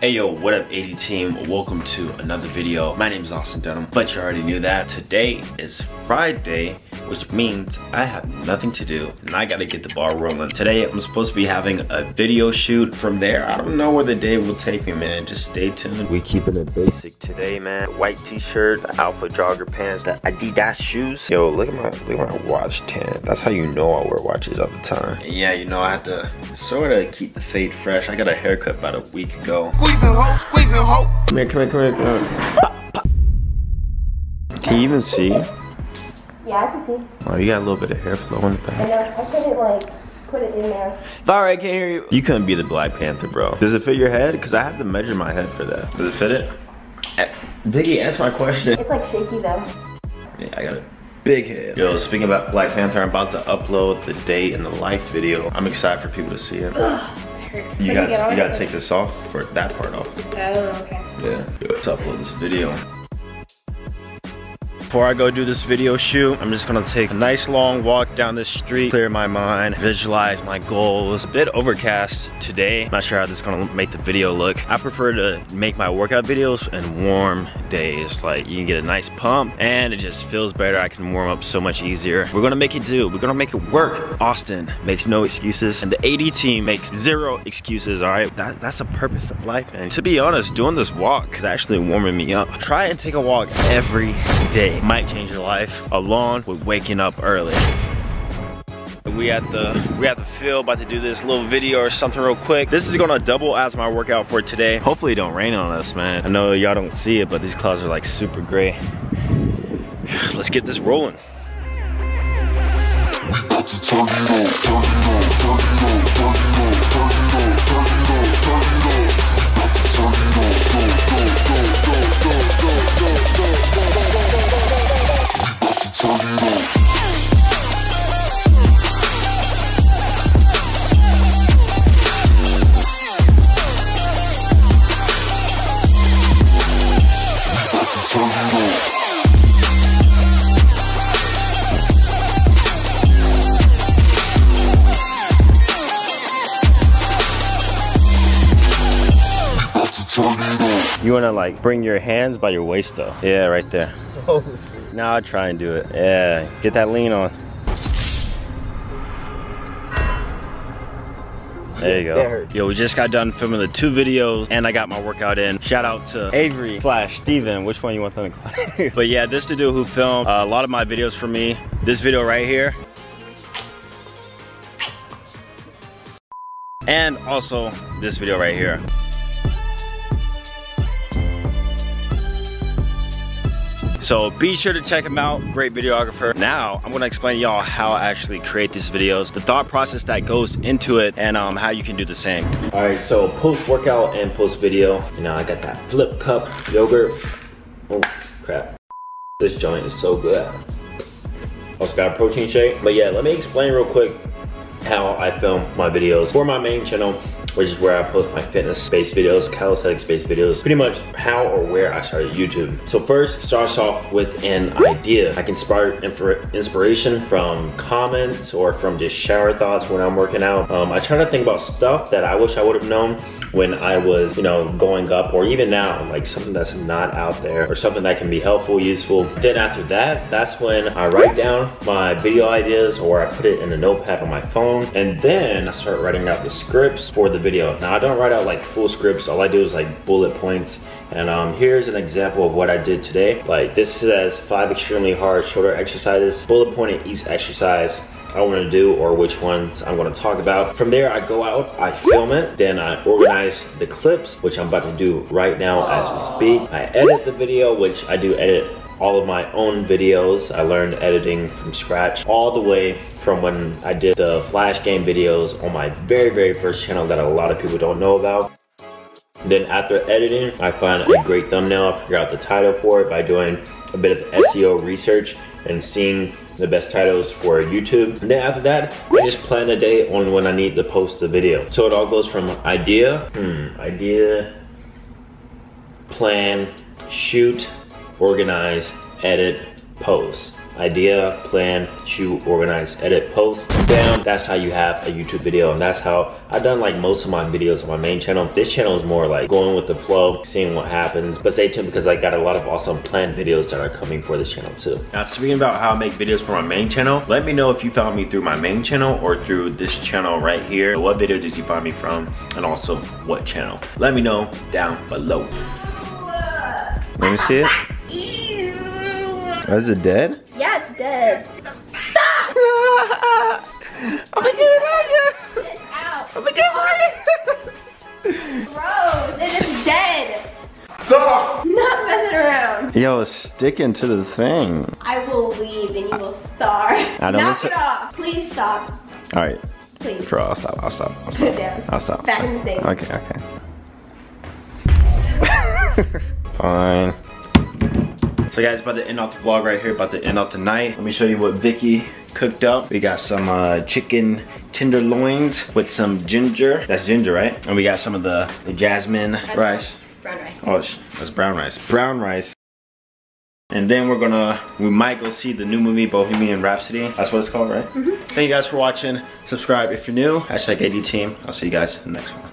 Hey yo, what up AD team? Welcome to another video. My name is Austin Dunham, but you already knew that. Today is Friday, which means I have nothing to do and I gotta get the ball rolling. Today I'm supposed to be having a video shoot. From there, I don't know where the day will take me, man. Just stay tuned. We keeping it basic today, man. White t-shirt, the alpha jogger pants, the Adidas shoes. Yo, look at my look at my watch tan. That's how you know I wear watches all the time. And yeah, you know I have to sort of keep the fade fresh. I got a haircut about a week ago squeezing hoe, squeezing hoe. Come here, come here, come here, come here. Can you even see? Yeah, I can see. Oh, you got a little bit of hair flow in the back. I know, I couldn't like put it in there. Alright, can't hear you. You couldn't be the Black Panther, bro. Does it fit your head? Because I have to measure my head for that. Does it fit it? Eh, Biggie, answer my question. It's like shaky though. Yeah, I got a big head. Yo, speaking about Black Panther, I'm about to upload the day in the life video. I'm excited for people to see it. hurts. You gotta, you gotta take this off for that part off. Oh, okay. Yeah. Let's upload this video. Before I go do this video shoot, I'm just gonna take a nice long walk down this street, clear my mind, visualize my goals. A bit overcast today. Not sure how this is gonna make the video look. I prefer to make my workout videos in warm days. Like you can get a nice pump and it just feels better. I can warm up so much easier. We're gonna make it do. We're gonna make it work. Austin makes no excuses and the AD team makes zero excuses, all right? That, that's the purpose of life. And to be honest, doing this walk is actually warming me up. Try and take a walk every day might change your life along with waking up early. We at the we at the field about to do this little video or something real quick. This is gonna double as my workout for today. Hopefully it don't rain on us, man. I know y'all don't see it, but these clouds are like super gray. Let's get this rolling. You wanna like bring your hands by your waist though. Yeah, right there. Oh shit. Now I'll try and do it. Yeah, get that lean on. There you go. Yo, we just got done filming the two videos and I got my workout in. Shout out to Avery slash Steven. Which one you want them to call? but yeah, this to do who filmed uh, a lot of my videos for me. This video right here. And also this video right here. So be sure to check him out, great videographer. Now, I'm gonna explain y'all how I actually create these videos, the thought process that goes into it, and um, how you can do the same. All right, so post-workout and post-video, you know, I got that flip cup yogurt. Oh, crap. This joint is so good. Also got a protein shake. But yeah, let me explain real quick how I film my videos for my main channel which is where I post my fitness-based videos, calisthenics-based videos, pretty much how or where I started YouTube. So first, starts off with an idea. I can spark inspiration from comments or from just shower thoughts when I'm working out. Um, I try to think about stuff that I wish I would have known when I was, you know, going up or even now, like something that's not out there or something that can be helpful, useful. Then after that, that's when I write down my video ideas or I put it in a notepad on my phone. And then I start writing out the scripts for the video. Now I don't write out like full scripts. All I do is like bullet points. And um, here's an example of what I did today. Like this says five extremely hard shoulder exercises, bullet point each exercise, I want to do or which ones I'm going to talk about. From there, I go out, I film it, then I organize the clips, which I'm about to do right now as we speak. I edit the video, which I do edit all of my own videos. I learned editing from scratch all the way from when I did the flash game videos on my very, very first channel that a lot of people don't know about. Then after editing, I find a great thumbnail. I figure out the title for it by doing a bit of SEO research and seeing the best titles for YouTube. And then after that, I just plan a day on when I need to post the video. So it all goes from idea, hmm, idea, plan, shoot, organize, edit, post. Idea, plan, shoot, organize, edit, post. Bam, that's how you have a YouTube video. And that's how I've done like most of my videos on my main channel. This channel is more like going with the flow, seeing what happens. But stay tuned because I got a lot of awesome planned videos that are coming for this channel too. Now speaking about how I make videos for my main channel, let me know if you found me through my main channel or through this channel right here. What video did you find me from? And also what channel? Let me know down below. Let me see it. Is it dead? Yeah, it's dead. Stop! I'm gonna get it out Get out. I'm gonna get it Gross. It is dead. Stop. Not messing around. Yo, it's sticking to the thing. I will leave and you will starve. don't Knock it off. Please stop. All right, Please. Bro, I'll stop, I'll stop, I'll stop. it down. I'll stop. Back in the sink. Okay, okay. Fine. So guys, about to end off the vlog right here, about to end off the night. Let me show you what Vicky cooked up. We got some uh, chicken tenderloins with some ginger. That's ginger, right? And we got some of the, the jasmine rice. Brown rice. Oh, that's brown rice. Brown rice. And then we're gonna, we might go see the new movie Bohemian Rhapsody. That's what it's called, right? Mhm. Thank you guys for watching. Subscribe if you're new. Hashtag AD team. I'll see you guys in the next one.